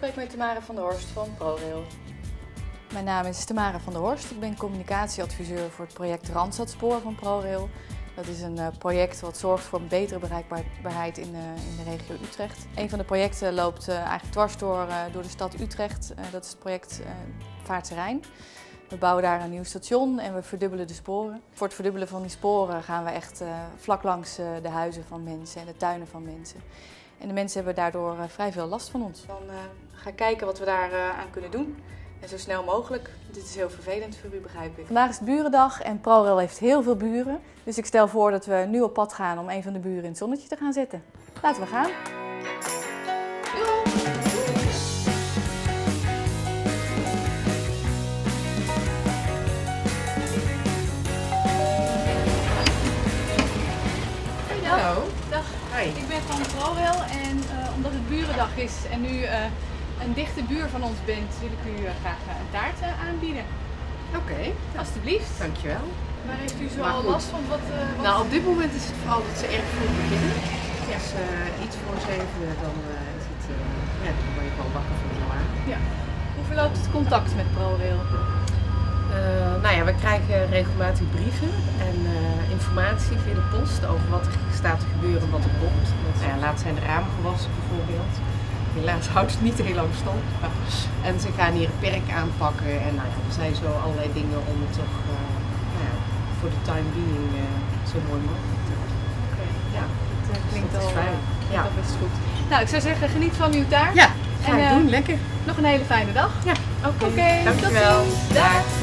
spreek met Tamara van der Horst van ProRail. Mijn naam is Tamara van der Horst. Ik ben communicatieadviseur voor het project Randstadspoor van ProRail. Dat is een uh, project wat zorgt voor een betere bereikbaarheid in, uh, in de regio Utrecht. Een van de projecten loopt uh, eigenlijk dwars door, door de stad Utrecht. dat is het project Vaartse Rijn. We bouwen daar een nieuw station en we verdubbelen de sporen. Voor het verdubbelen van die sporen gaan we echt vlak langs de huizen van mensen en de tuinen van mensen. En de mensen hebben daardoor vrij veel last van ons. Dan ga ik kijken wat we daar aan kunnen doen. En zo snel mogelijk. Dit is heel vervelend voor u, begrijp ik. Vandaag is het burendag en ProRail heeft heel veel buren. Dus ik stel voor dat we nu op pad gaan om een van de buren in het zonnetje te gaan zetten. Laten we gaan. Hallo. Dag. Ik ben van ProRail en uh, omdat het burendag is en nu uh, een dichte buur van ons bent, wil ik u uh, graag een taart aanbieden. Oké. Okay. Alsjeblieft. Dankjewel. Waar heeft u zo al last van? Wat, wat, Nou, op dit moment is het vooral dat ze erg vroeg beginnen. Ja. Dus iets voor zeven, dan is het, ja, dan word je gewoon wakker van lawaai. Ja. Hoe verloopt het contact met ProRail? Uh, nou ja, we krijgen regelmatig brieven en uh, informatie via de post over wat er staat te gebeuren en wat er komt. Nou ja, laatst zijn de ramen gewassen bijvoorbeeld. Helaas houdt het niet heel lang stand. En ze gaan hier een perk aanpakken en nou ja, er zijn zo allerlei dingen om het toch uh, nou ja, voor de time being zo mooi mogelijk te doen. Okay, ja, dat klinkt dat al, fijn. ja. best goed. Nou, ik zou zeggen, geniet van uw taart. Ja, ga en, doen, lekker. Nog een hele fijne dag. Ja, oké. Okay. Dankjewel. Dag.